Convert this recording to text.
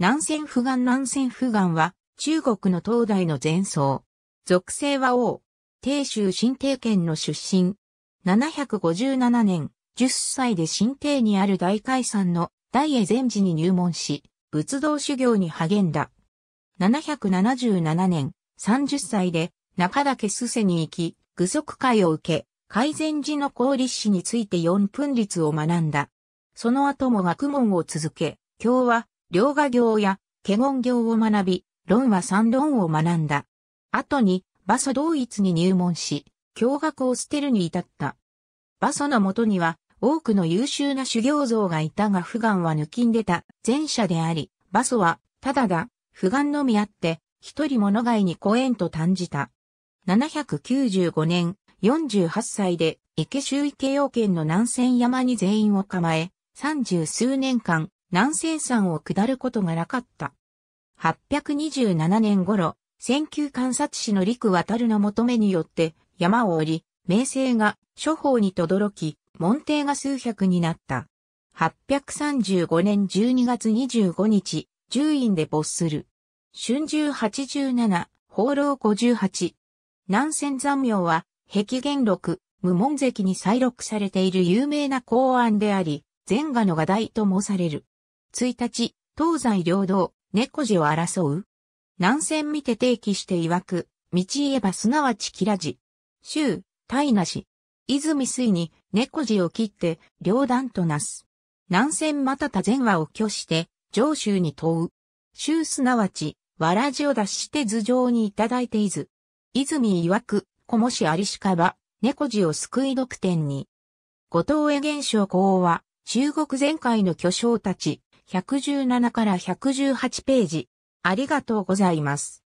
南仙不願南仙不願は中国の東大の前奏。属性は王。帝州新帝県の出身。757年、10歳で新帝にある大海山の大江禅寺に入門し、仏道修行に励んだ。777年、30歳で中岳須瀬に行き、具足会を受け、改善寺の公立史について四分律を学んだ。その後も学問を続け、今日は、両画行や、華厳行を学び、論は三論を学んだ。後に、馬祖同一に入門し、教学を捨てるに至った。馬祖のもとには、多くの優秀な修行像がいたが不願は抜きんでた前者であり、馬祖は、ただだ、不願のみあって、一人物買いにご縁と誕じた。795年、48歳で、池州池陽県の南仙山に全員を構え、三十数年間、南仙山を下ることがなかった。827年頃、先級観察士の陸渡るの求めによって山を降り、名声が諸方に轟き、門弟が数百になった。835年12月25日、十院で没する。春秋87、放浪58。南仙山名は、壁元録、無門関に再録されている有名な公案であり、前画の画題と申される。1日、東西両道、猫字を争う南線見て定期して曰く、道言えばすなわちキラ字。州、大なし。泉水に猫字を切って両断となす。南線また他前話を拒して、上州に問う。州すなわち、わらじを脱して頭上にいただいていず。泉曰く、こもしありしかば、猫字を救い独天に。後藤へ現象公は、中国前回の巨匠たち、117から118ページ。ありがとうございます。